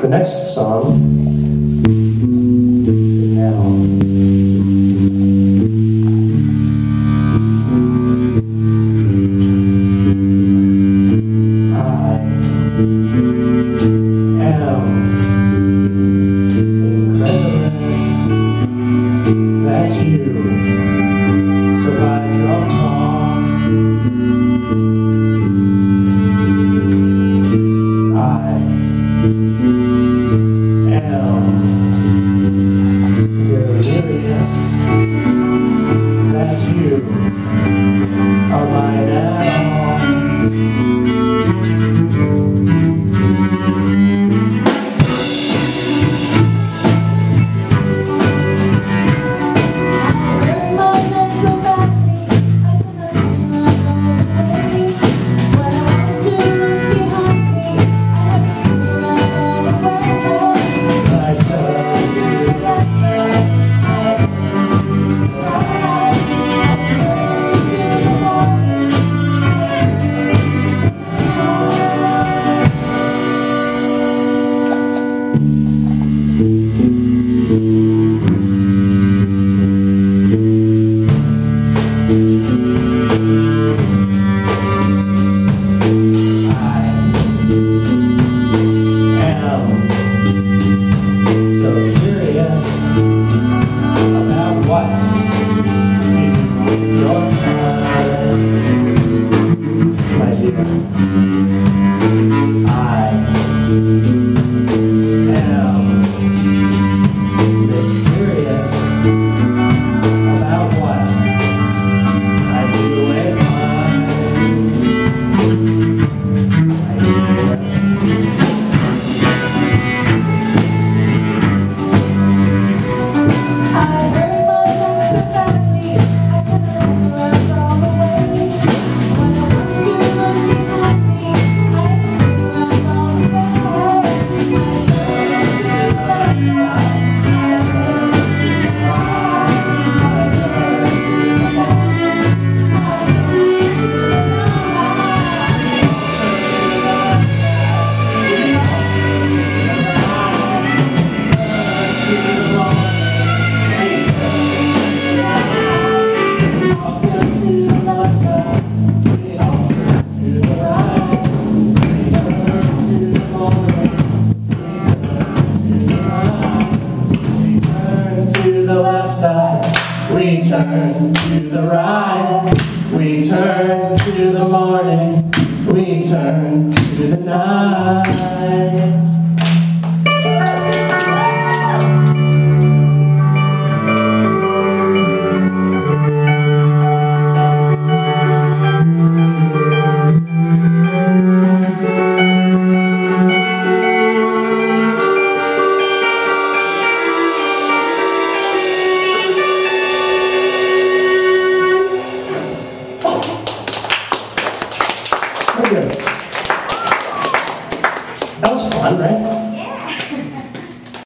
The next song is now. That you my dear. The left side, we turn to the right, we turn to the morning, we turn to the night. 한결. 나고 싶어, 안 나요?